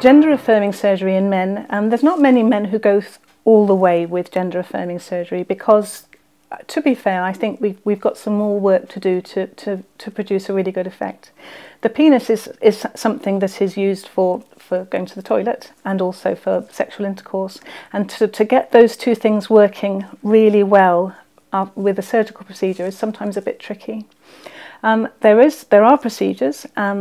gender affirming surgery in men, and there's not many men who go all the way with gender affirming surgery because, uh, to be fair, I think we've, we've got some more work to do to, to, to produce a really good effect. The penis is, is something that is used for, for going to the toilet and also for sexual intercourse. And to, to get those two things working really well uh, with a surgical procedure is sometimes a bit tricky. Um, there, is, there are procedures. Um,